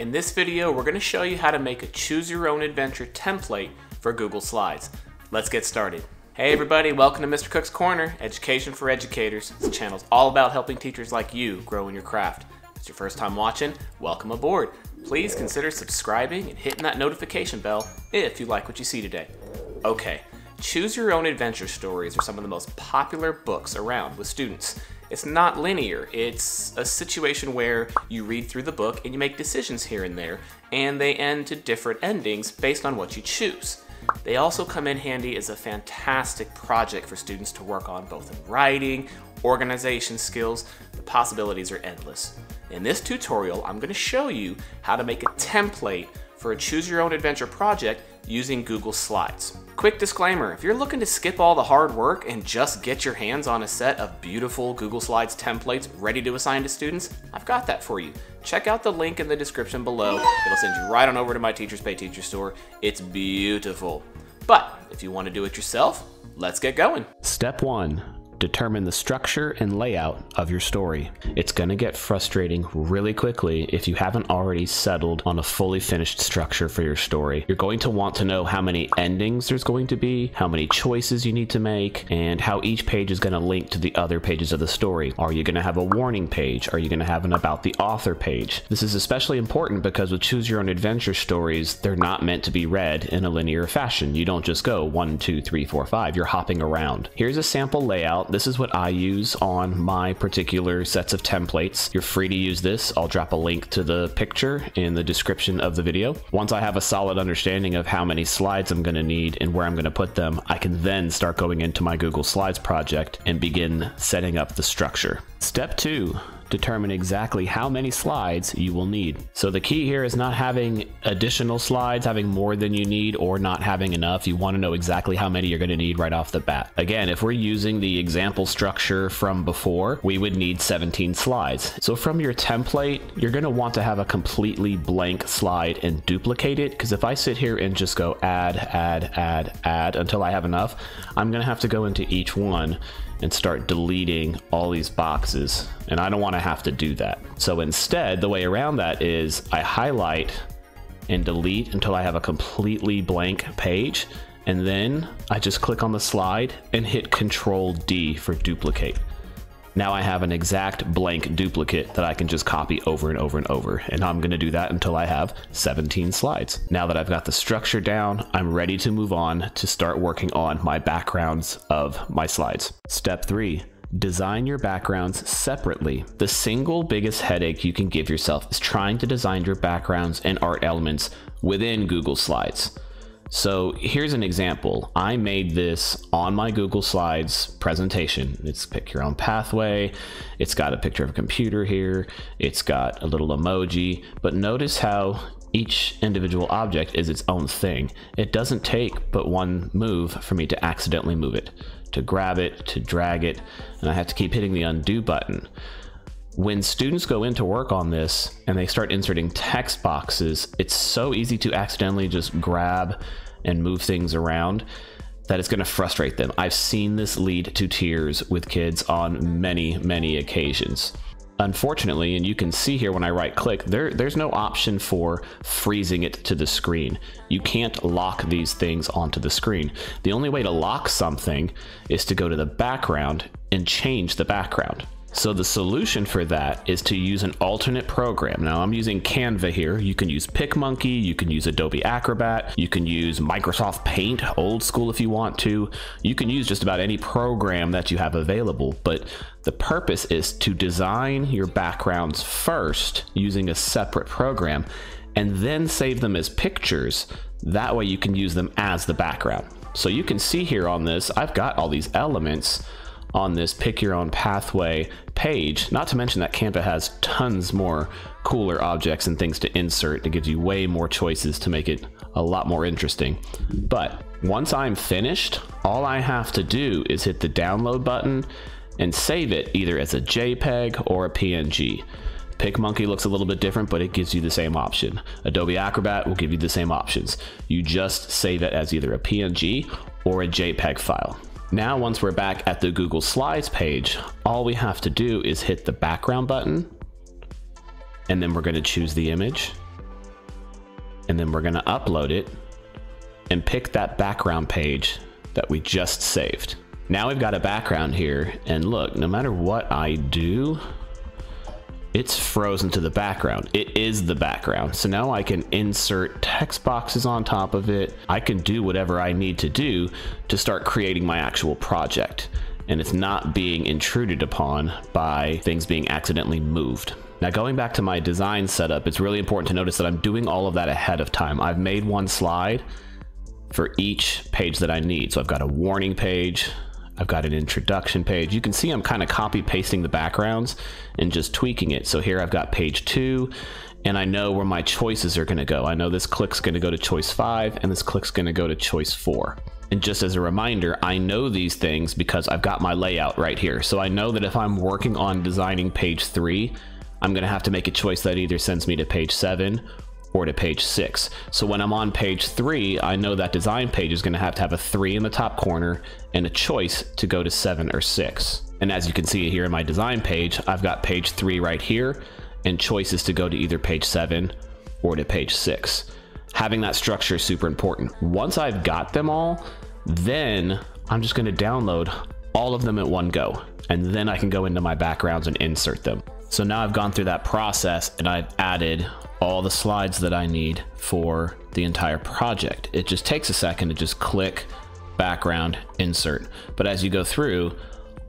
In this video, we're going to show you how to make a choose your own adventure template for Google Slides. Let's get started. Hey everybody, welcome to Mr. Cook's Corner, Education for Educators. This channel is all about helping teachers like you grow in your craft. If it's your first time watching, welcome aboard. Please consider subscribing and hitting that notification bell if you like what you see today. Okay, Choose Your Own Adventure stories are some of the most popular books around with students. It's not linear, it's a situation where you read through the book and you make decisions here and there, and they end to different endings based on what you choose. They also come in handy as a fantastic project for students to work on both in writing, organization skills, the possibilities are endless. In this tutorial, I'm going to show you how to make a template for a Choose Your Own Adventure project using Google Slides. Quick disclaimer, if you're looking to skip all the hard work and just get your hands on a set of beautiful Google Slides templates ready to assign to students, I've got that for you. Check out the link in the description below. It'll send you right on over to my Teachers Pay Teacher store. It's beautiful. But if you want to do it yourself, let's get going. Step one, determine the structure and layout of your story. It's going to get frustrating really quickly if you haven't already settled on a fully finished structure for your story. You're going to want to know how many endings there's going to be, how many choices you need to make, and how each page is going to link to the other pages of the story. Are you going to have a warning page? Are you going to have an about the author page? This is especially important because with choose your own adventure stories, they're not meant to be read in a linear fashion. You don't just go one, two, three, four, five. You're hopping around. Here's a sample layout this is what I use on my particular sets of templates. You're free to use this. I'll drop a link to the picture in the description of the video. Once I have a solid understanding of how many slides I'm going to need and where I'm going to put them, I can then start going into my Google Slides project and begin setting up the structure. Step two, determine exactly how many slides you will need. So the key here is not having additional slides, having more than you need, or not having enough. You want to know exactly how many you're going to need right off the bat. Again, if we're using the example structure from before, we would need 17 slides. So from your template, you're going to want to have a completely blank slide and duplicate it, because if I sit here and just go add, add, add, add until I have enough, I'm going to have to go into each one and start deleting all these boxes. And I don't want to have to do that. So instead, the way around that is I highlight and delete until I have a completely blank page. And then I just click on the slide and hit Control D for duplicate. Now I have an exact blank duplicate that I can just copy over and over and over. And I'm going to do that until I have 17 slides. Now that I've got the structure down, I'm ready to move on to start working on my backgrounds of my slides. Step three, design your backgrounds separately. The single biggest headache you can give yourself is trying to design your backgrounds and art elements within Google Slides. So here's an example. I made this on my Google Slides presentation. It's pick your own pathway. It's got a picture of a computer here. It's got a little emoji, but notice how each individual object is its own thing. It doesn't take but one move for me to accidentally move it, to grab it, to drag it, and I have to keep hitting the undo button when students go into work on this and they start inserting text boxes, it's so easy to accidentally just grab and move things around that it's going to frustrate them. I've seen this lead to tears with kids on many, many occasions. Unfortunately, and you can see here when I right click, there, there's no option for freezing it to the screen. You can't lock these things onto the screen. The only way to lock something is to go to the background and change the background. So the solution for that is to use an alternate program. Now I'm using Canva here. You can use PicMonkey, you can use Adobe Acrobat, you can use Microsoft Paint, old school if you want to. You can use just about any program that you have available, but the purpose is to design your backgrounds first using a separate program and then save them as pictures. That way you can use them as the background. So you can see here on this, I've got all these elements on this pick your own pathway page. Not to mention that Canva has tons more cooler objects and things to insert. It gives you way more choices to make it a lot more interesting. But once I'm finished, all I have to do is hit the download button and save it either as a JPEG or a PNG. PicMonkey looks a little bit different, but it gives you the same option. Adobe Acrobat will give you the same options. You just save it as either a PNG or a JPEG file. Now, once we're back at the Google Slides page, all we have to do is hit the background button, and then we're going to choose the image. and then we're gonna upload it and pick that background page that we just saved. Now we've got a background here and look, no matter what I do, it's frozen to the background. It is the background. So now I can insert text boxes on top of it. I can do whatever I need to do to start creating my actual project. And it's not being intruded upon by things being accidentally moved. Now going back to my design setup, it's really important to notice that I'm doing all of that ahead of time. I've made one slide for each page that I need. So I've got a warning page, I've got an introduction page. You can see I'm kind of copy pasting the backgrounds and just tweaking it. So here I've got page two and I know where my choices are going to go. I know this click's going to go to choice five and this click's going to go to choice four. And just as a reminder, I know these things because I've got my layout right here. So I know that if I'm working on designing page three, I'm going to have to make a choice that either sends me to page seven or to page six. So when I'm on page three, I know that design page is going to have to have a three in the top corner and a choice to go to seven or six. And as you can see here in my design page, I've got page three right here and choices to go to either page seven or to page six. Having that structure is super important. Once I've got them all, then I'm just going to download all of them at one go. And then I can go into my backgrounds and insert them. So now I've gone through that process and I've added all the slides that I need for the entire project. It just takes a second to just click background insert. But as you go through,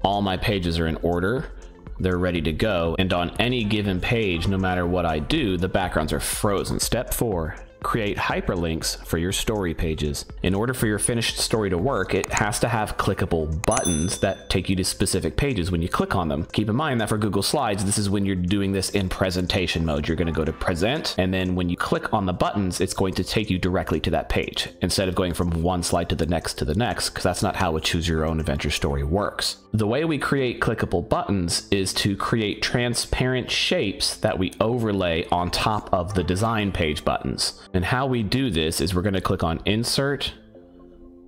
all my pages are in order. They're ready to go. And on any given page, no matter what I do, the backgrounds are frozen. Step four, create hyperlinks for your story pages. In order for your finished story to work, it has to have clickable buttons that take you to specific pages when you click on them. Keep in mind that for Google Slides, this is when you're doing this in presentation mode. You're going to go to present, and then when you click on the buttons, it's going to take you directly to that page instead of going from one slide to the next to the next, because that's not how a choose your own adventure story works. The way we create clickable buttons is to create transparent shapes that we overlay on top of the design page buttons. And how we do this is we're going to click on Insert,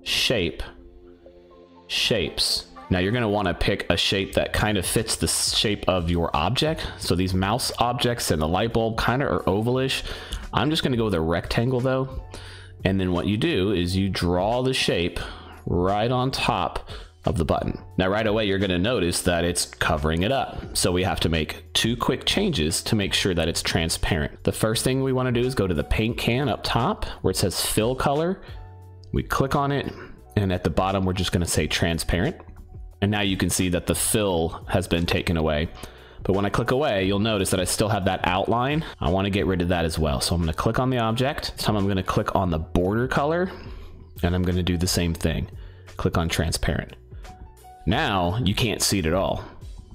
Shape, Shapes. Now you're going to want to pick a shape that kind of fits the shape of your object. So these mouse objects and the light bulb kind of are ovalish. I'm just going to go with a rectangle though. And then what you do is you draw the shape right on top of the button. Now right away you're going to notice that it's covering it up. So we have to make two quick changes to make sure that it's transparent. The first thing we want to do is go to the paint can up top where it says fill color. We click on it and at the bottom we're just going to say transparent. And now you can see that the fill has been taken away. But when I click away, you'll notice that I still have that outline. I want to get rid of that as well. So I'm going to click on the object. This time I'm going to click on the border color and I'm going to do the same thing. Click on transparent. Now you can't see it at all.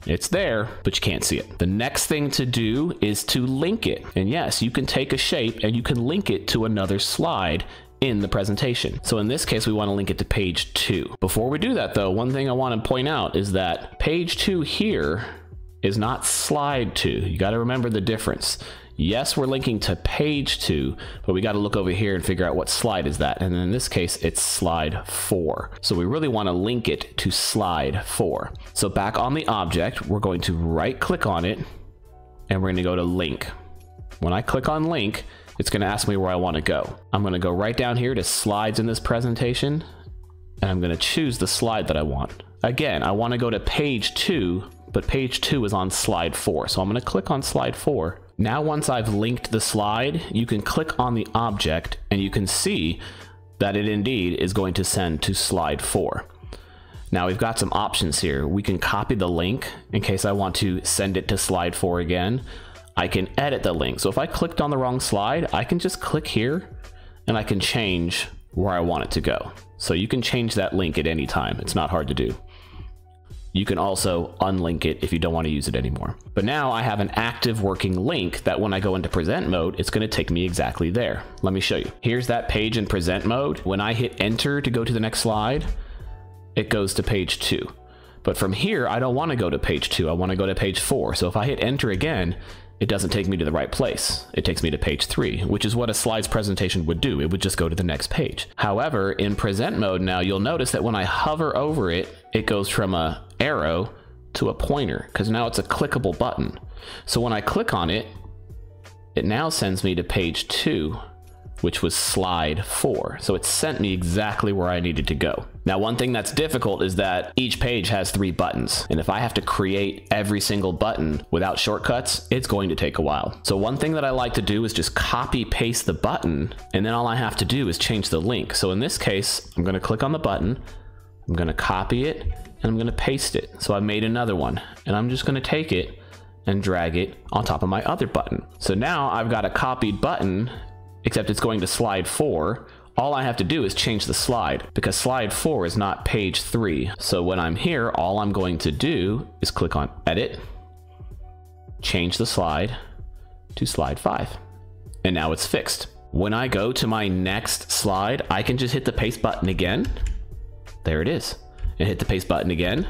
It's there, but you can't see it. The next thing to do is to link it. And yes, you can take a shape and you can link it to another slide in the presentation. So in this case, we want to link it to page two. Before we do that though, one thing I want to point out is that page two here is not slide two. You got to remember the difference. Yes, we're linking to page two, but we got to look over here and figure out what slide is that. And in this case, it's slide four. So we really want to link it to slide four. So back on the object, we're going to right click on it and we're going to go to link. When I click on link, it's going to ask me where I want to go. I'm going to go right down here to slides in this presentation and I'm going to choose the slide that I want. Again, I want to go to page two, but page two is on slide four. So I'm going to click on slide four now once I've linked the slide, you can click on the object and you can see that it indeed is going to send to slide 4. Now we've got some options here. We can copy the link in case I want to send it to slide 4 again. I can edit the link. So if I clicked on the wrong slide, I can just click here and I can change where I want it to go. So you can change that link at any time. It's not hard to do. You can also unlink it if you don't want to use it anymore. But now I have an active working link that when I go into present mode, it's going to take me exactly there. Let me show you. Here's that page in present mode. When I hit enter to go to the next slide, it goes to page two. But from here, I don't want to go to page two. I want to go to page four. So if I hit enter again, it doesn't take me to the right place. It takes me to page three, which is what a slides presentation would do. It would just go to the next page. However, in present mode now, you'll notice that when I hover over it, it goes from a arrow to a pointer because now it's a clickable button. So when I click on it, it now sends me to page two which was slide 4. So it sent me exactly where I needed to go. Now, one thing that's difficult is that each page has three buttons. And if I have to create every single button without shortcuts, it's going to take a while. So one thing that I like to do is just copy paste the button. And then all I have to do is change the link. So in this case, I'm going to click on the button. I'm to copy it and I'm to paste it. So I made another one and I'm just to take it and drag it on top of my other button. So now I've got a copied button, except it's going to slide four. All I have to do is change the slide because slide four is not page three. So when I'm here, all I'm going to do is click on edit, change the slide to slide five. And now it's fixed. When I go to my next slide, I can just hit the paste button again. There it is. And hit the paste button again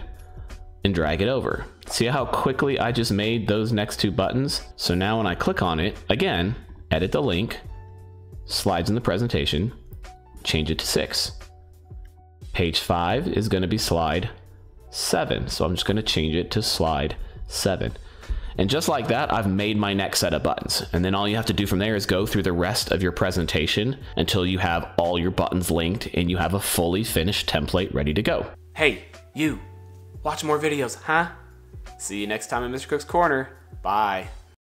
and drag it over. See how quickly I just made those next two buttons? So now when I click on it, again, edit the link, slides in the presentation, change it to six. Page five is gonna be slide seven. So I'm just gonna change it to slide seven. And just like that, I've made my next set of buttons. And then all you have to do from there is go through the rest of your presentation until you have all your buttons linked and you have a fully finished template ready to go. Hey, you, watch more videos, huh? See you next time in Mr. Cook's Corner. Bye.